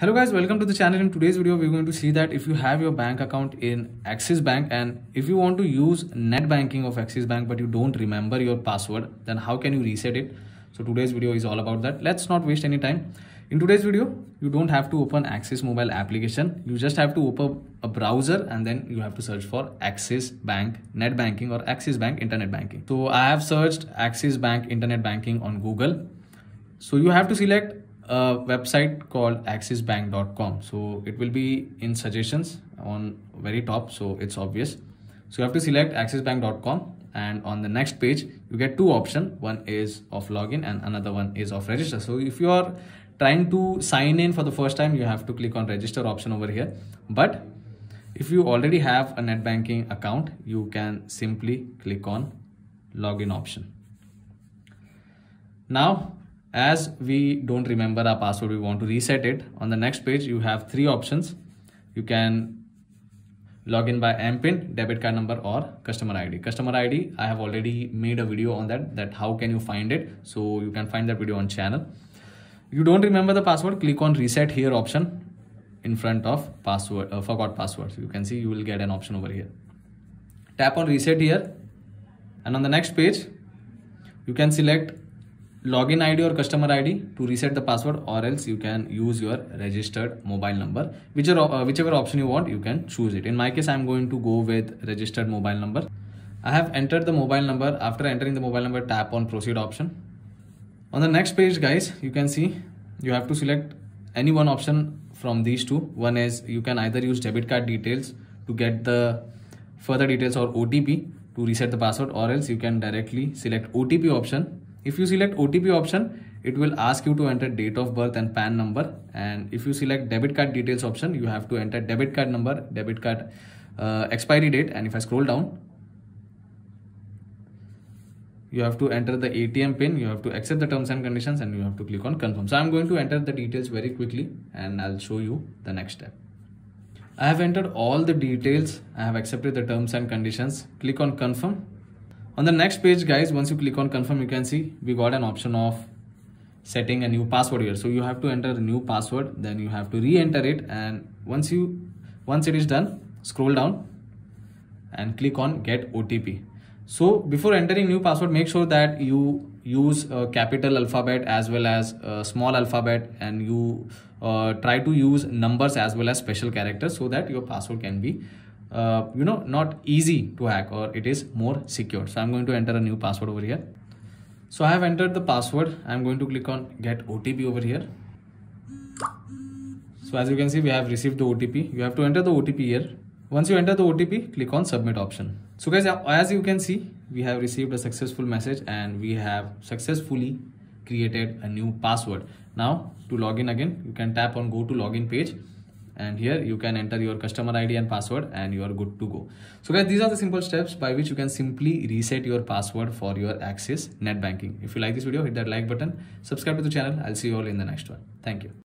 Hello guys, welcome to the channel. In today's video, we're going to see that if you have your bank account in Axis Bank and if you want to use net banking of Axis Bank but you don't remember your password, then how can you reset it? So today's video is all about that. Let's not waste any time. In today's video, you don't have to open Axis mobile application. You just have to open a browser and then you have to search for Axis Bank net banking or Axis Bank internet banking. So I have searched Axis Bank internet banking on Google. So you have to select a website called axisbank.com so it will be in suggestions on very top so it's obvious. So you have to select axisbank.com and on the next page you get two options. One is of login and another one is of register. So if you are trying to sign in for the first time you have to click on register option over here. But if you already have a net banking account you can simply click on login option. Now as we don't remember our password we want to reset it. On the next page you have three options. You can log in by mpin debit card number or customer id customer id i have already made a video on that that how can you find it. So you can find that video on channel. You don't remember the password click on reset here option in front of password uh, forgot password. So you can see you will get an option over here. Tap on reset here. And on the next page you can select login id or customer id to reset the password or else you can use your registered mobile number. Whichever uh, whichever option you want you can choose it. In my case i'm going to go with registered mobile number. I have entered the mobile number. After entering the mobile number tap on proceed option. On the next page guys you can see you have to select any one option from these two. One is you can either use debit card details to get the further details or otp to reset the password or else you can directly select otp option if you select OTP option, it will ask you to enter date of birth and PAN number. And if you select debit card details option, you have to enter debit card number, debit card uh, expiry date. And if I scroll down, you have to enter the ATM pin, you have to accept the terms and conditions and you have to click on confirm. So I'm going to enter the details very quickly and I'll show you the next step. I have entered all the details. I have accepted the terms and conditions. Click on confirm on the next page guys once you click on confirm you can see we got an option of setting a new password here. So you have to enter a new password then you have to re-enter it and once you once it is done scroll down and click on get OTP so before entering new password make sure that you use a capital alphabet as well as small alphabet and you uh, try to use numbers as well as special characters so that your password can be uh, you know not easy to hack or it is more secure. So i'm going to enter a new password over here. So i have entered the password. I'm going to click on get otp over here. So as you can see we have received the otp you have to enter the otp here. Once you enter the otp click on submit option. So guys as you can see we have received a successful message and we have successfully created a new password. Now to log in again you can tap on go to login page and here you can enter your customer id and password and you are good to go. So guys these are the simple steps by which you can simply reset your password for your axis net banking. If you like this video hit that like button subscribe to the channel. I'll see you all in the next one. Thank you